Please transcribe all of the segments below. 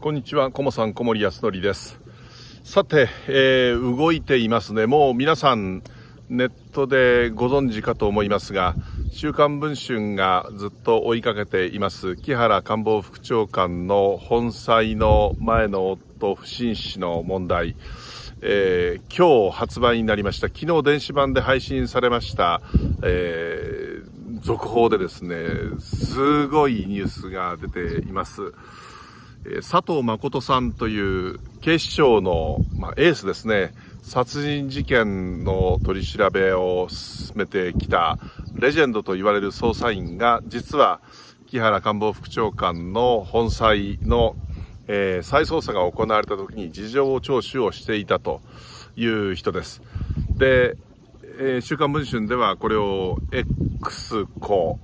こんにちは、コモさん、小森康則です。さて、えー動いていますね。もう皆さん、ネットでご存知かと思いますが、週刊文春がずっと追いかけています、木原官房副長官の本妻の前の夫不審死の問題。えー今日発売になりました。昨日電子版で配信されました、えー続報でですね、すごいニュースが出ています。え佐藤誠さんという警視庁の、まあ、エースですね、殺人事件の取り調べを進めてきたレジェンドと言われる捜査員が、実は木原官房副長官の本妻の、えー再捜査が行われた時に事情聴取をしていたという人です。で、えー週刊文春ではこれを X 子、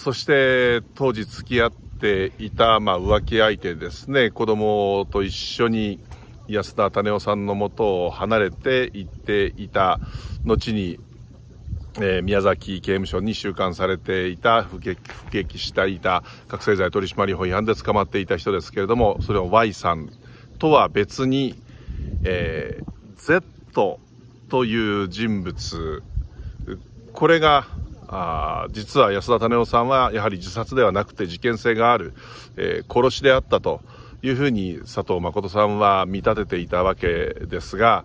そして当時付き合ってていた、まあ、浮気相手ですね、子供と一緒に安田種夫さんのもとを離れて行っていた後に、えー宮崎刑務所に収監されていた、服役服役していた覚醒剤取締法違反で捕まっていた人ですけれども、それを Y さんとは別に、えー Z という人物、これが、あ実は安田種夫さんはやはり自殺ではなくて事件性がある、えー殺しであったというふうに佐藤誠さんは見立てていたわけですが、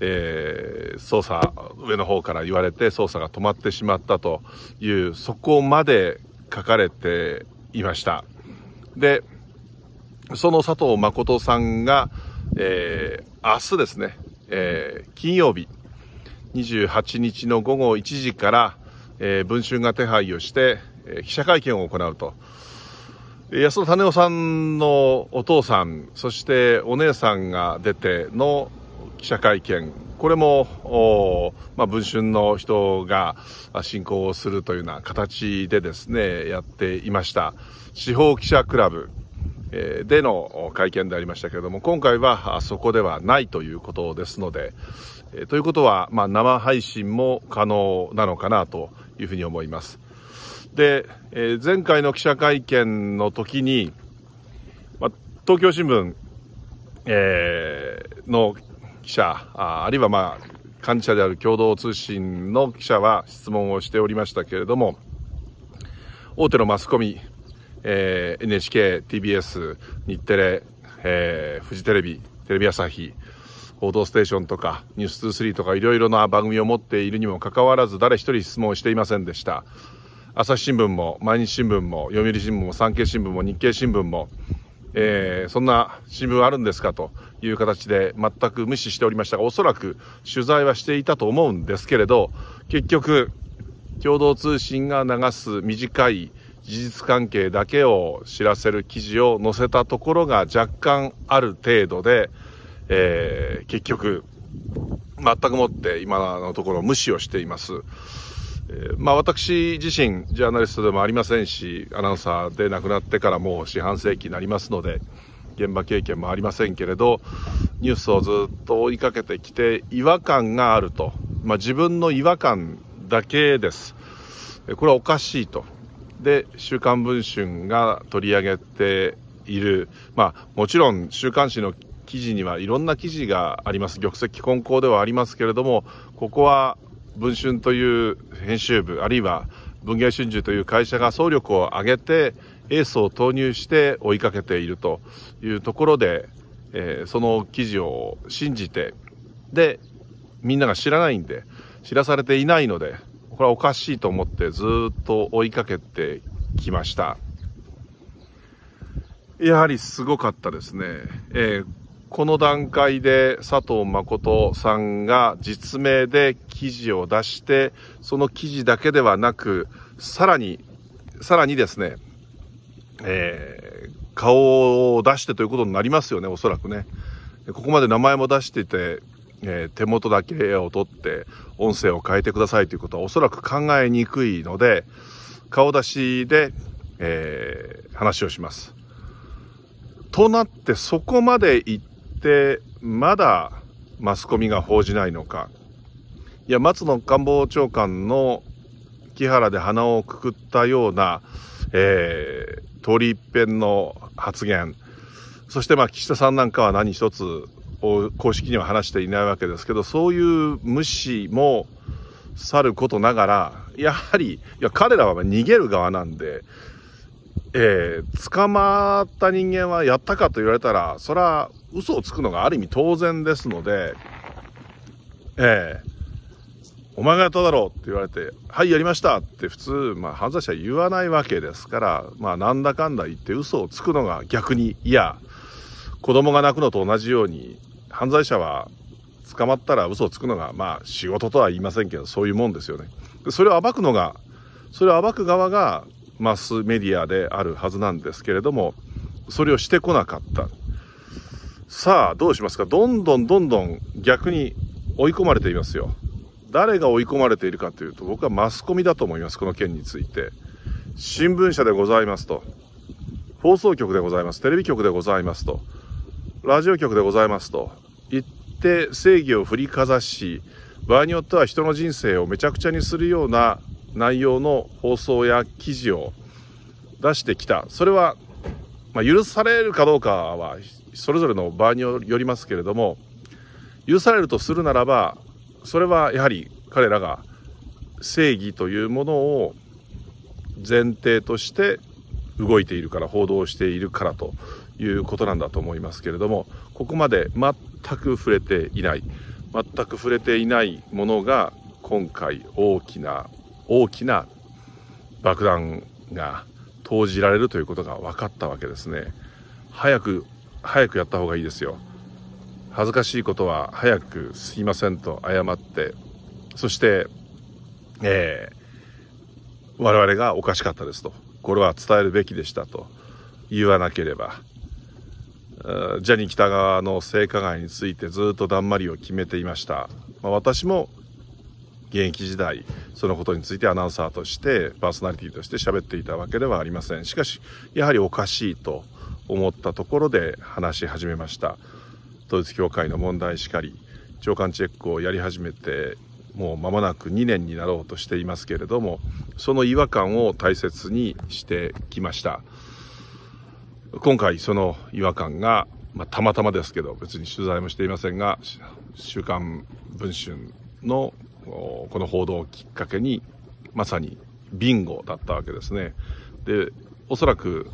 えー捜査上の方から言われて捜査が止まってしまったというそこまで書かれていました。で、その佐藤誠さんが、えー明日ですね、えー金曜日、28日の午後1時から、えー文春が手配をして、えー記者会見を行うと。安田種夫さんのお父さん、そしてお姉さんが出ての記者会見、これも、まあ、文春の人が進行をするというような形でですね、やっていました。司法記者クラブ、での会見でありましたけれども、今回はそこではないということですので、ということは、まあ、生配信も可能なのかなというふうに思います。で、えー前回の記者会見の時に、まあ、東京新聞、えーの記者、ああるいはまあ、幹事社である共同通信の記者は質問をしておりましたけれども、大手のマスコミ、えー NHK、TBS、日テレ、えーフジテレビ、テレビ朝日、報道ステーションとか、ニュース23とかいろいろな番組を持っているにもかかわらず、誰一人質問していませんでした。朝日新聞も、毎日新聞も、読売新聞も、産経新聞も、日経新聞も、えーそんな新聞あるんですかという形で全く無視しておりましたが、おそらく取材はしていたと思うんですけれど、結局、共同通信が流す短い事実関係だけを知らせる記事を載せたところが若干ある程度で、えー結局、全くもって今のところ無視をしています。えまあ私自身ジャーナリストでもありませんし、アナウンサーで亡くなってからもう四半世紀になりますので、現場経験もありませんけれど、ニュースをずっと追いかけてきて違和感があると。まあ自分の違和感だけです。これはおかしいと。で、週刊文春が取り上げている、まあもちろん週刊誌の記事にはいろんな記事があります。玉石混交ではありますけれども、ここは文春という編集部、あるいは文藝春秋という会社が総力を挙げて、エースを投入して追いかけているというところで、えーその記事を信じて、で、みんなが知らないんで、知らされていないので、これはおかしいと思ってずっと追いかけてきました。やはりすごかったですね。えーこの段階で佐藤誠さんが実名で記事を出して、その記事だけではなく、さらに、さらにですね、えー顔を出してということになりますよね、おそらくね。ここまで名前も出してて、えー手元だけを取って音声を変えてくださいということはおそらく考えにくいので、顔出しで、えー話をします。となってそこまで行って、まだマスコミが報じないのか。いや、松野官房長官の木原で鼻をくくったような、えー、通り一遍の発言。そしてまあ岸田さんなんかは何一つ公式には話していないわけですけどそういう無視もさることながらやはりいや彼らは逃げる側なんで、えー、捕まった人間はやったかと言われたらそれは嘘をつくのがある意味当然ですので、えー、お前がやっただろうって言われて、はい、やりましたって普通、まあ、犯罪者は言わないわけですから、まあ、なんだかんだ言って嘘をつくのが逆に、いや、子供が泣くのと同じように、犯罪者は捕まったら嘘をつくのが、まあ、仕事とは言いませんけど、そういうもんですよね。それを暴くのが、それを暴く側がマスメディアであるはずなんですけれども、それをしてこなかった。さあ、どうしますか？どんどんどんどん逆に追い込まれていますよ。誰が追い込まれているかというと僕はマスコミだと思いますこの件について新聞社でございますと放送局でございますテレビ局でございますとラジオ局でございますと言って正義を振りかざし場合によっては人の人生をめちゃくちゃにするような内容の放送や記事を出してきた。それは、まあ、許されるかどうかはそれぞれの場合によりますけれども許されるとするならばそれはやはり彼らが正義というものを前提として動いているから報道しているからということなんだと思いますけれどもここまで全く触れていない全く触れていないものが今回大きな大きな爆弾が投じられるということが分かったわけですね。早く早くやった方がいいですよ。恥ずかしいことは早くすいませんと謝って。そしてえー、我々がおかしかったですと。これは伝えるべきでしたと。言わなければ。ジャニー喜多川の性加害についてずっとだんまりを決めていました、まあ、私も現役時代そのことについてアナウンサーとしてパーソナリティとして喋っていたわけではありません。しかしやはりおかしいと思ったところで話し始めました。統一教会の問題しかり長官チェックをやり始めてもう間もなく2年になろうとしていますけれどもその違和感を大切にしてきました。今回その違和感が、まあ、たまたまですけど別に取材もしていませんが「週刊文春」のこの報道をきっかけにまさにビンゴだったわけですね。でおそらく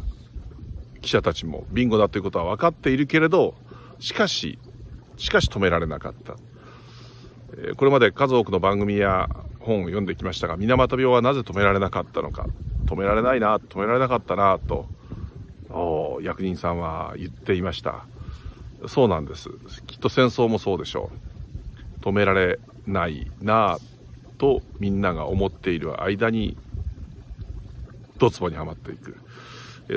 記者たちもビンゴだということは分かっているけれどしかししかし止められなかった。これまで数多くの番組や本を読んできましたが水俣病はなぜ止められなかったのか。止められないな止められなかったなと役人さんは言っていました。そうなんです。きっと戦争もそうでしょう。止められないなとみんなが思っている間にドツボにはまっていく。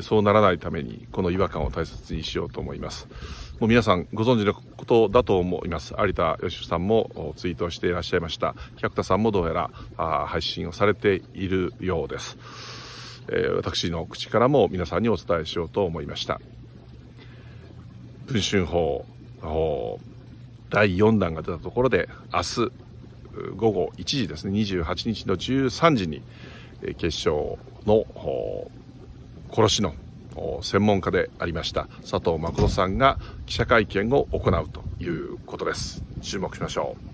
そうならないためにこの違和感を大切にしようと思います。もう皆さんご存知のことだと思います。有田義さんもツイートしていらっしゃいました。百田さんもどうやらあ配信をされているようです、え、私の口からも皆さんにお伝えしようと思いました。文春法第4弾が出たところで明日午後1時ですね28日の13時に決勝の殺しの専門家でありました佐藤誠さんが記者会見を行うということです。注目しましょう。